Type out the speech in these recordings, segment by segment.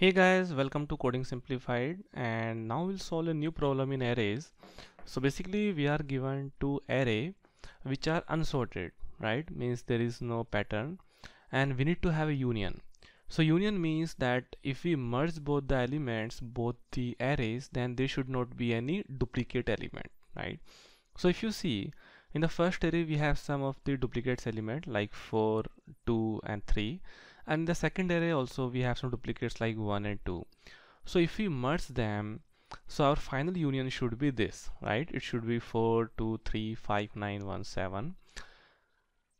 Hey guys, welcome to Coding Simplified and now we'll solve a new problem in arrays. So basically we are given two array which are unsorted, right? Means there is no pattern and we need to have a union. So union means that if we merge both the elements, both the arrays, then there should not be any duplicate element, right? So if you see in the first array we have some of the duplicates element like 4, 2 and 3 and the second array also we have some duplicates like 1 and 2 so if we merge them so our final union should be this right? It should be 4 2 3 5 9 1 7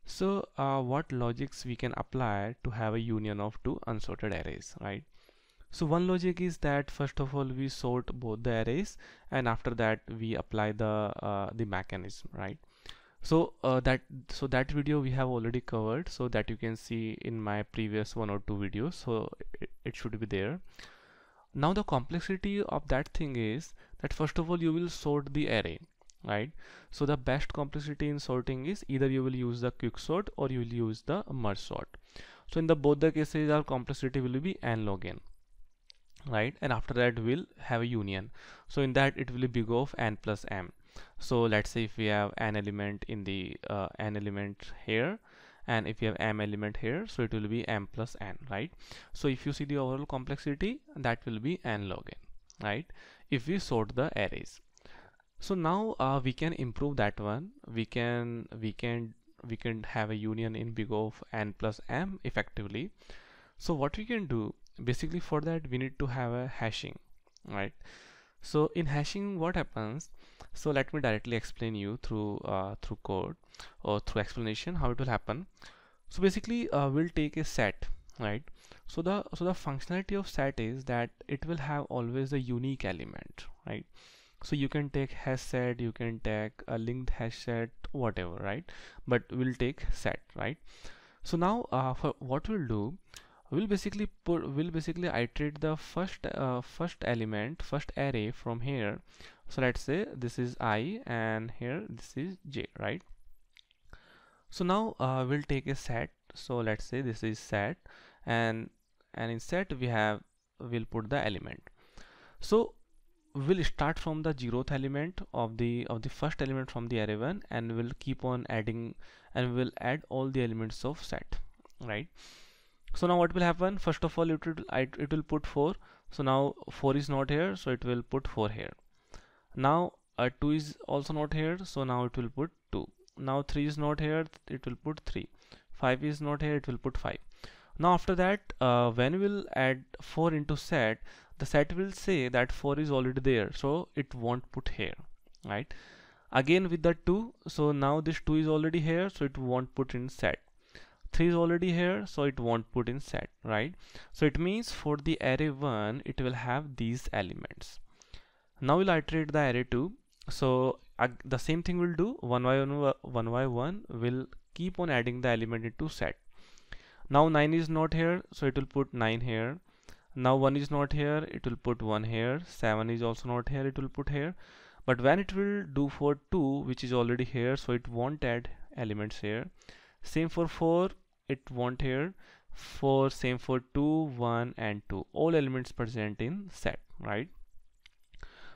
so uh, what logics we can apply to have a union of two unsorted arrays right? So one logic is that first of all we sort both the arrays and after that we apply the uh, the mechanism right so uh, that so that video we have already covered so that you can see in my previous one or two videos so it, it should be there. Now the complexity of that thing is that first of all you will sort the array right? So the best complexity in sorting is either you will use the quick sort or you will use the merge sort. So in the both the cases our complexity will be n log n right? And after that we'll have a union. So in that it will be big of n plus m so let's say if we have an element in the uh, an element here and if you have m element here so it will be m plus n right? So if you see the overall complexity that will be n log n right? If we sort the arrays. So now uh, we can improve that one. We can we can we can have a union in big of n plus m effectively. So what we can do basically for that we need to have a hashing right so in hashing what happens? So let me directly explain you through uh, through code or through explanation how it will happen. So basically uh, we'll take a set right? So the so the functionality of set is that it will have always a unique element right? So you can take hash set you can take a linked hash set whatever right? But we'll take set right? So now uh, for what we'll do we'll basically put we'll basically iterate the first uh, first element first array from here. So let's say this is i and here this is j right? So now uh, we'll take a set. So let's say this is set and and in set we have we'll put the element. So we'll start from the zeroth element of the of the first element from the array 1 and we'll keep on adding and we'll add all the elements of set right so now what will happen? First of all it will it will put 4 so now 4 is not here. So it will put 4 here. Now uh, 2 is also not here. So now it will put 2 now 3 is not here. It will put 3 5 is not here. It will put 5 now after that uh, when we'll add 4 into set the set will say that 4 is already there. So it won't put here right? Again with the 2 so now this 2 is already here. So it won't put in set 3 is already here so it won't put in set right? So it means for the array 1 it will have these elements. Now we'll iterate the array 2 so uh, the same thing we'll do. 1 by 1 1 by 1 will keep on adding the element into set. Now 9 is not here so it will put 9 here. Now 1 is not here it will put 1 here. 7 is also not here it will put here. But when it will do for 2 which is already here so it won't add elements here. Same for 4 it won't here for same for 2 1 and 2 all elements present in set right?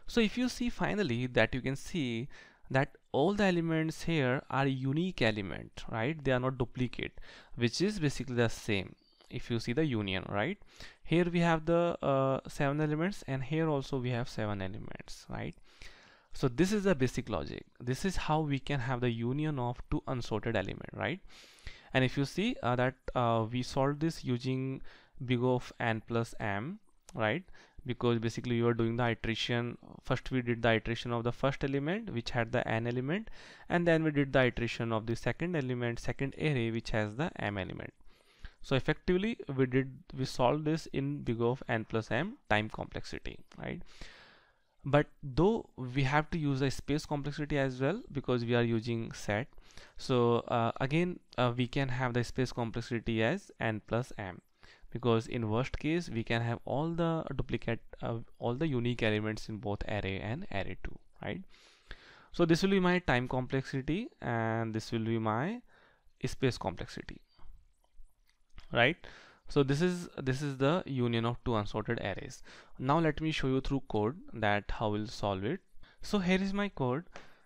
So if you see finally that you can see that all the elements here are unique element right? They are not duplicate which is basically the same if you see the union right? Here we have the uh, seven elements and here also we have seven elements right? So this is the basic logic. This is how we can have the union of two unsorted element right and if you see uh, that uh, we solved this using big of n plus m right? Because basically you are doing the iteration. First we did the iteration of the first element which had the n element. And then we did the iteration of the second element second array which has the m element. So effectively we did we solved this in big of n plus m time complexity right but though we have to use the space complexity as well because we are using set. So uh, again uh, we can have the space complexity as n plus m. Because in worst case we can have all the duplicate uh, all the unique elements in both array and array 2 right? So this will be my time complexity and this will be my space complexity right so this is this is the union of two unsorted arrays. Now let me show you through code that how we'll solve it. So here is my code.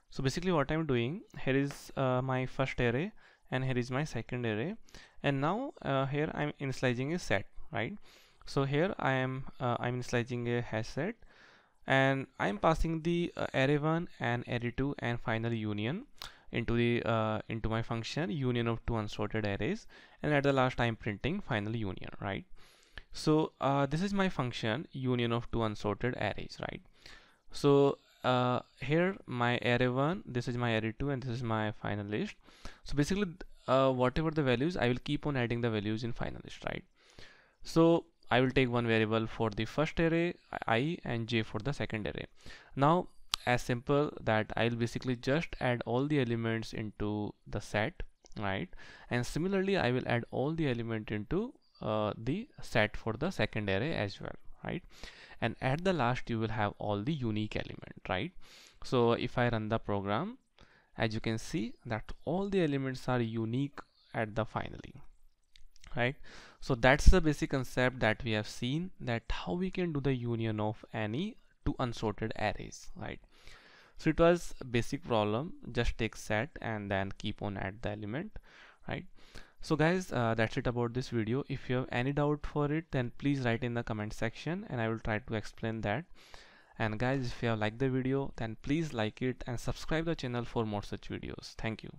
So basically what I'm doing here is uh, my first array and here is my second array. And now uh, here I'm initializing a set right? So here I am uh, I'm initializing a hash set. And I'm passing the uh, array1 and array2 and final union into the uh, into my function union of two unsorted arrays and at the last I'm printing final union right? So uh, this is my function union of two unsorted arrays right? So uh, here my array1 this is my array2 and this is my final list so basically uh, whatever the values I will keep on adding the values in final list right? So I will take one variable for the first array i and j for the second array. Now as simple that I'll basically just add all the elements into the set right? And similarly I will add all the element into uh, the set for the second array as well right? And at the last you will have all the unique element right? So if I run the program as you can see that all the elements are unique at the finally right? So that's the basic concept that we have seen that how we can do the union of any two unsorted arrays right so it was basic problem just take set and then keep on add the element right? So guys uh, that's it about this video. If you have any doubt for it then please write in the comment section and I will try to explain that. And guys if you have liked the video then please like it and subscribe the channel for more such videos. Thank you